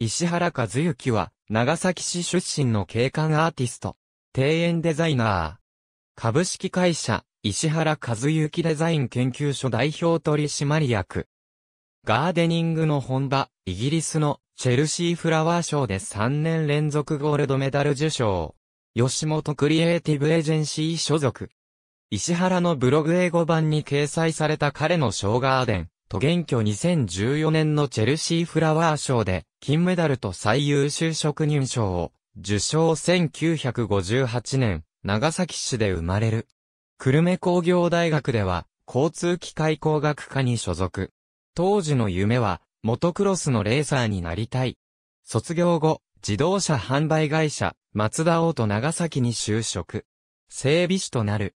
石原和幸は、長崎市出身の景観アーティスト、庭園デザイナー。株式会社、石原和幸デザイン研究所代表取締役。ガーデニングの本場、イギリスのチェルシーフラワー賞で3年連続ゴールドメダル受賞。吉本クリエイティブエージェンシー所属。石原のブログ英語版に掲載された彼のショーガーデン、と元挙2014年のチェルシーフラワー賞で、金メダルと最優秀職人賞を、受賞1958年、長崎市で生まれる。久留米工業大学では、交通機械工学科に所属。当時の夢は、モトクロスのレーサーになりたい。卒業後、自動車販売会社、松田オート長崎に就職。整備士となる。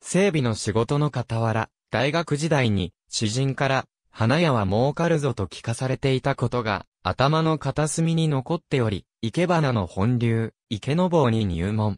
整備の仕事の傍ら、大学時代に、知人から、花屋は儲かるぞと聞かされていたことが、頭の片隅に残っており、池花の本流、池の坊に入門。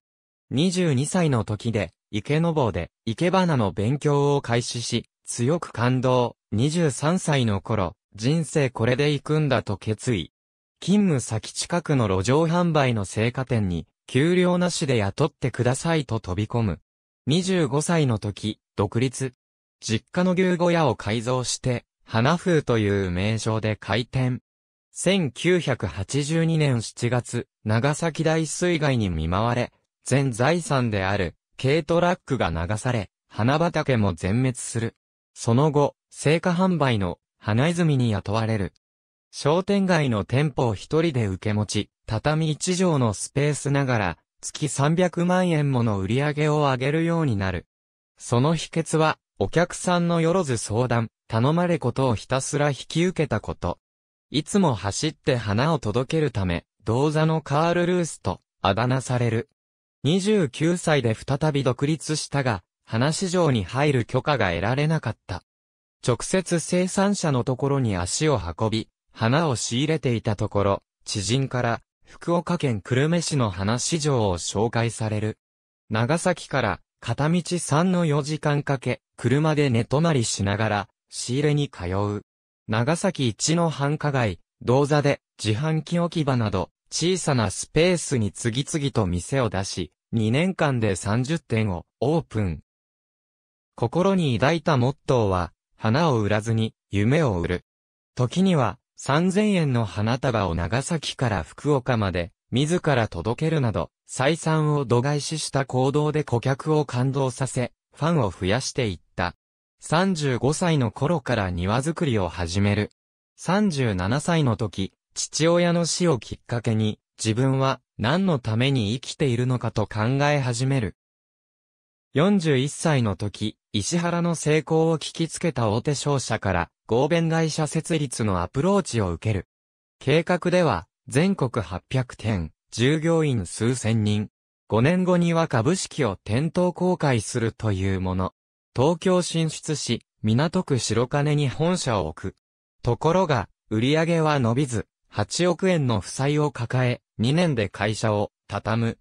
22歳の時で、池の坊で、池花の勉強を開始し、強く感動、23歳の頃、人生これで行くんだと決意。勤務先近くの路上販売の青果店に、給料なしで雇ってくださいと飛び込む。25歳の時、独立。実家の牛小屋を改造して、花風という名称で開店。1982年7月、長崎大水害に見舞われ、全財産である軽トラックが流され、花畑も全滅する。その後、成果販売の花泉に雇われる。商店街の店舗を一人で受け持ち、畳一畳のスペースながら、月300万円もの売り上げを上げるようになる。その秘訣は、お客さんのよろず相談、頼まれことをひたすら引き受けたこと。いつも走って花を届けるため、銅座のカール・ルースと、あだ名される。29歳で再び独立したが、花市場に入る許可が得られなかった。直接生産者のところに足を運び、花を仕入れていたところ、知人から、福岡県久留米市の花市場を紹介される。長崎から片道3の4時間かけ、車で寝泊まりしながら、仕入れに通う。長崎一の繁華街、銅座で自販機置き場など、小さなスペースに次々と店を出し、2年間で30店をオープン。心に抱いたモットーは、花を売らずに夢を売る。時には、3000円の花束を長崎から福岡まで、自ら届けるなど、採算を度外視した行動で顧客を感動させ、ファンを増やしていった。35歳の頃から庭作りを始める。37歳の時、父親の死をきっかけに、自分は何のために生きているのかと考え始める。41歳の時、石原の成功を聞きつけた大手商社から、合弁会社設立のアプローチを受ける。計画では、全国800店、従業員数千人。5年後には株式を店頭公開するというもの。東京進出し、港区白金に本社を置く。ところが、売上は伸びず、8億円の負債を抱え、2年で会社を畳む。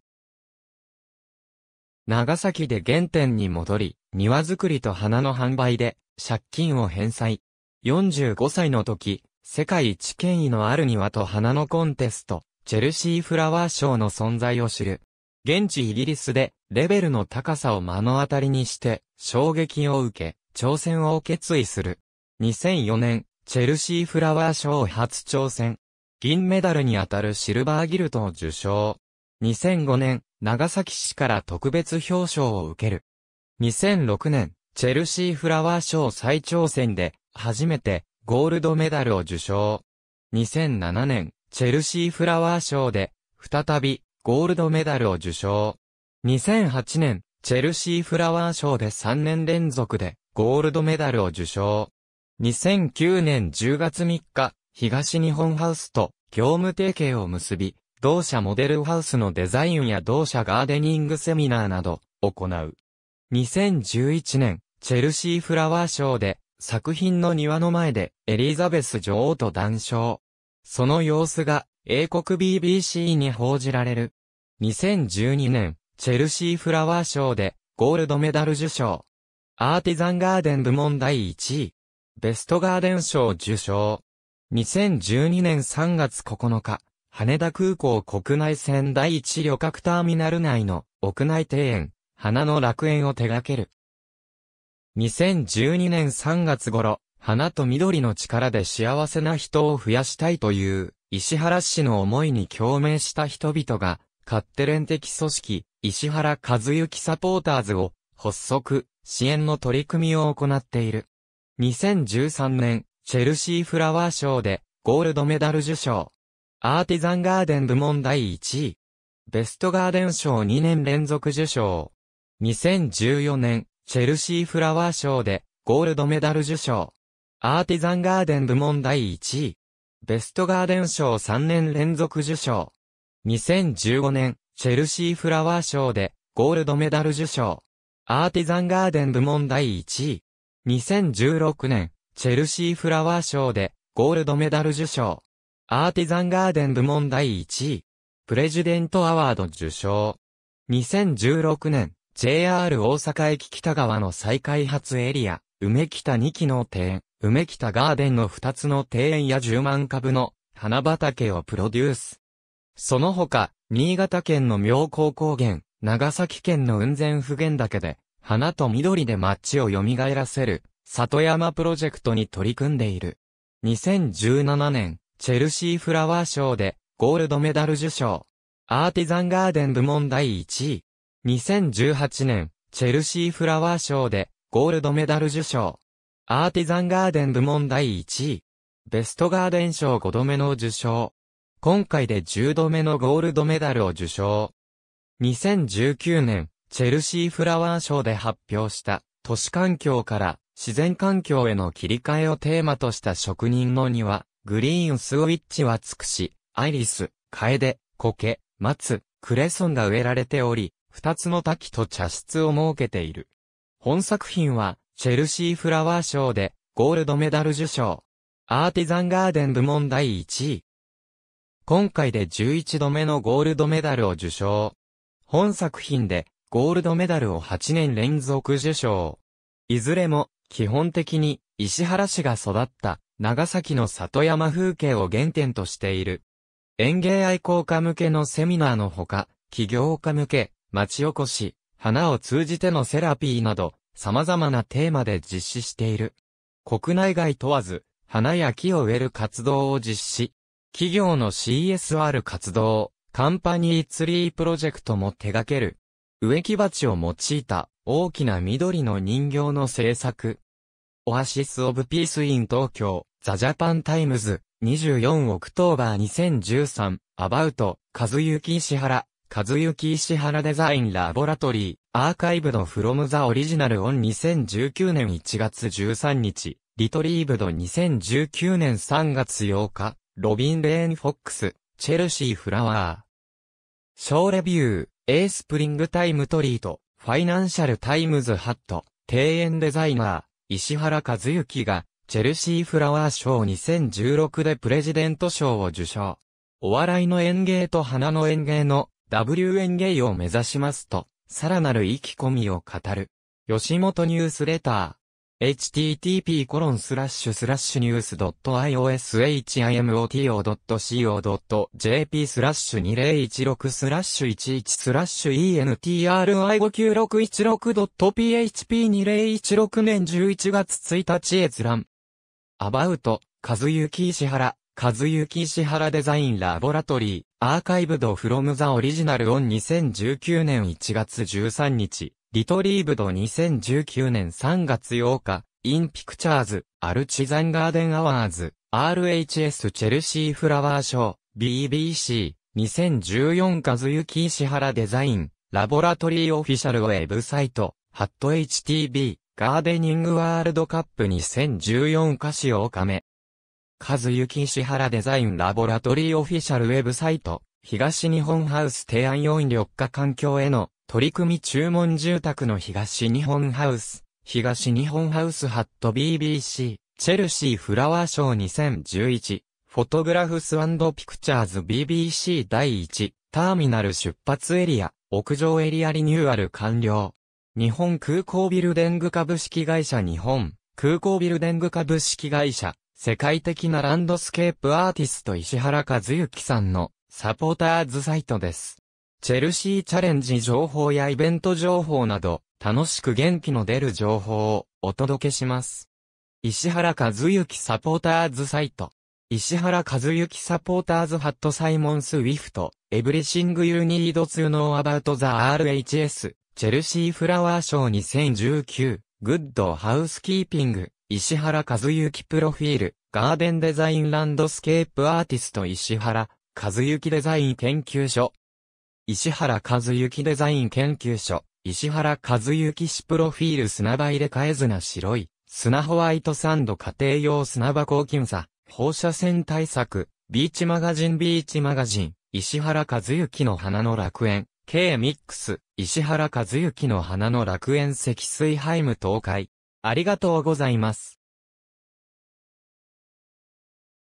長崎で原点に戻り、庭作りと花の販売で、借金を返済。45歳の時、世界一権威のある庭と花のコンテスト、チェルシーフラワー賞の存在を知る。現地イギリスで、レベルの高さを目の当たりにして、衝撃を受け、挑戦を決意する。2004年、チェルシーフラワー賞初挑戦。銀メダルにあたるシルバーギルトを受賞。2005年、長崎市から特別表彰を受ける。2006年、チェルシーフラワー賞再挑戦で、初めて、ゴールドメダルを受賞。2007年、チェルシーフラワー賞で、再び、ゴールドメダルを受賞。2008年、チェルシーフラワー賞で3年連続で、ゴールドメダルを受賞。2009年10月3日、東日本ハウスと業務提携を結び、同社モデルハウスのデザインや同社ガーデニングセミナーなど、行う。2011年、チェルシーフラワーショーで、作品の庭の前で、エリザベス女王と談笑。その様子が、英国 BBC に報じられる。2012年、チェルシーフラワーショーで、ゴールドメダル受賞。アーティザンガーデン部門第1位。ベストガーデン賞受賞。2012年3月9日、羽田空港国内線第一旅客ターミナル内の屋内庭園、花の楽園を手掛ける。2012年3月頃、花と緑の力で幸せな人を増やしたいという、石原氏の思いに共鳴した人々が、勝手連的組織、石原和幸サポーターズを、発足、支援の取り組みを行っている。2013年、チェルシーフラワー賞で、ゴールドメダル受賞。アーティザンガーデン部門第1位。ベストガーデン賞2年連続受賞。2014年、チェルシーフラワー賞で、ゴールドメダル受賞。アーティザンガーデン部門第1位。ベストガーデン賞3年連続受賞。2015年、チェルシーフラワー賞で、ゴールドメダル受賞。アーティザンガーデン部門第1位。2016年、チェルシーフラワー賞で、ゴールドメダル受賞。アーティザンガーデン部門第1位。プレジデントアワード受賞。2016年、JR 大阪駅北側の再開発エリア、梅北2期の庭園。梅北ガーデンの2つの庭園や10万株の花畑をプロデュース。その他、新潟県の妙高高原、長崎県の雲仙普賢岳で、花と緑で街を蘇らせる、里山プロジェクトに取り組んでいる。2017年、チェルシーフラワー賞で、ゴールドメダル受賞。アーティザンガーデン部門第1位。2018年、チェルシーフラワー賞で、ゴールドメダル受賞。アーティザンガーデン部門第1位。ベストガーデン賞5度目の受賞。今回で10度目のゴールドメダルを受賞。2019年、チェルシーフラワー賞で発表した都市環境から自然環境への切り替えをテーマとした職人の庭、グリーンスウィッチはつくし、アイリス、カエデ、コケ、松、クレソンが植えられており、二つの滝と茶室を設けている。本作品は、チェルシーフラワー賞で、ゴールドメダル受賞。アーティザンガーデン部門第1位。今回で11度目のゴールドメダルを受賞。本作品で、ゴールドメダルを8年連続受賞。いずれも、基本的に、石原氏が育った、長崎の里山風景を原点としている。園芸愛好家向けのセミナーのほか、企業家向け、町おこし、花を通じてのセラピーなど、様々なテーマで実施している。国内外問わず、花や木を植える活動を実施。企業の CSR 活動、カンパニーツリープロジェクトも手掛ける。植木鉢を用いた大きな緑の人形の制作。 Oasis of Peace in 東京、 The Japan Times、24 October 2013、About、和幸石原、和幸石原 Design Laboratory、Archived from the original on 2019年1月13日、 Retrieved 2019年3月8日、ロビン・レーン・フォックス、 Chelsea Flower Show review、a springtime treat、Financial Times ハット、庭園デザイナー、石原和幸が、チェルシーフラワー賞。2016でプレジデント賞を受賞。お笑いの園芸と花の園芸の W 園芸を目指しますと、さらなる意気込みを語る。吉本ニュースレター。http コロンスラッシュスラッシュニュース .ioshimoto.co.jp スラッシュ2016スラッシュ11スラッシュ entry59616.php2016 年11月1日閲覧。About、和幸石原。和幸石原 Design Laboratory、Archived from the original on 2019年1月13日、 Retrieved 2019年3月8日、 In pictures、Artisan Garden Awards、RHS Chelsea Flower Show、BBC、2014和幸石原デザイン、ラボラトリーオフィシャルウェブサイト、ハット HTB、ガーデニングワールドカップ2014歌詞をカメ。和幸石原デザインラボラトリーオフィシャルウェブサイト、東日本ハウス提案要因緑化環境への取り組み注文住宅の東日本ハウス、東日本ハウスハット BBC、チェルシーフラワーショー2011、フォトグラフスピクチャーズ BBC 第1、ターミナル出発エリア、屋上エリアリニューアル完了。日本空港ビルデング株式会社日本空港ビルデング株式会社世界的なランドスケープアーティスト石原和幸さんのサポーターズサイトです。チェルシーチャレンジ情報やイベント情報など、楽しく元気の出る情報をお届けします。石原和幸サポーターズサイト。石原和幸サポーターズハットサイモンスウィフト、エブリシングユニードツーノーアバウトザ RHS、チェルシーフラワーショー2019、グッドハウスキーピング、石原和幸プロフィール、ガーデンデザインランドスケープアーティスト石原、和幸デザイン研究所。石原和幸デザイン研究所、石原和幸氏プロフィール砂場入れ替え砂白い、砂ホワイトサンド家庭用砂場抗菌差、放射線対策、ビーチマガジンビーチマガジン、石原和幸の花の楽園、K ミックス、石原和幸の花の楽園積水ハイム東海。ありがとうございます。